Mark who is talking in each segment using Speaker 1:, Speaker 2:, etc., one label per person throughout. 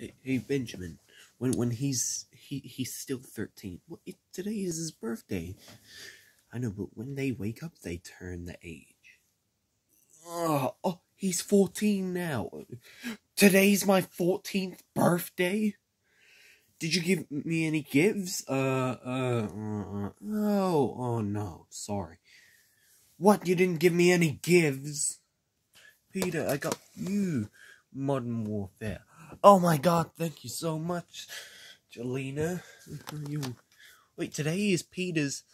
Speaker 1: Hey, hey Benjamin, when when he's he he's still thirteen. Well, it, today is his birthday. I know, but when they wake up, they turn the age. Oh, oh, he's fourteen now. Today's my fourteenth birthday. Did you give me any gifts? Uh, uh, uh, uh, oh, oh no, sorry. What? You didn't give me any gifts? Peter, I got you Modern Warfare. Oh my god, thank you so much, Jelena. You wait, today is Peter's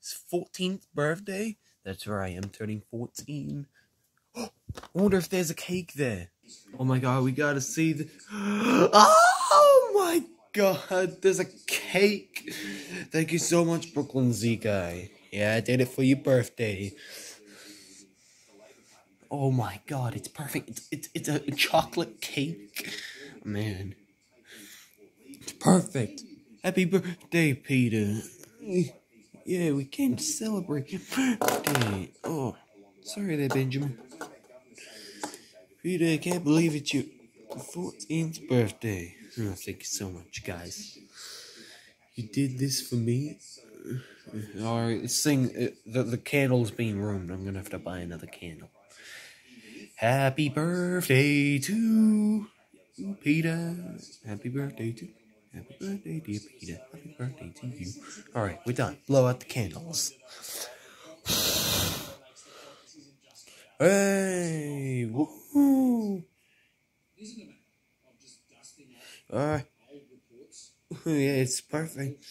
Speaker 1: fourteenth birthday. That's right, I'm turning fourteen. I wonder if there's a cake there. Oh my god, we gotta see the. Oh my god, there's a cake. Thank you so much, Brooklyn Z guy. Yeah, I did it for your birthday. Oh my god, it's perfect. It's it's, it's a chocolate cake. Man. It's perfect. Happy birthday, Peter. Yeah, we came to celebrate your birthday. Oh, sorry there, Benjamin. Peter, I can't believe it's your 14th birthday. Oh, thank you so much, guys. You did this for me? Alright, this thing, uh, the, the candle's being ruined. I'm gonna have to buy another candle. Happy birthday to Peter. Happy birthday to you. Happy birthday, dear Peter. Happy birthday to you. Alright, we're done. Blow out the candles. hey! Woohoo! Alright. yeah, it's perfect.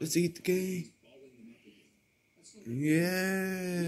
Speaker 1: Let's eat the cake. Yeah!